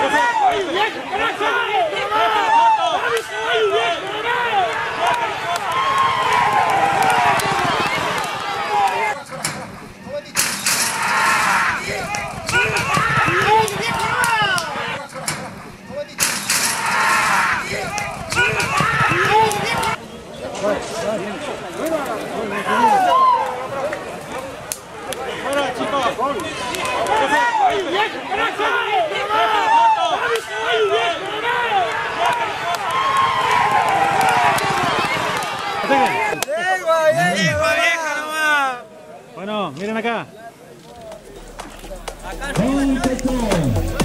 やったー! Bueno, miren acá. Concepción.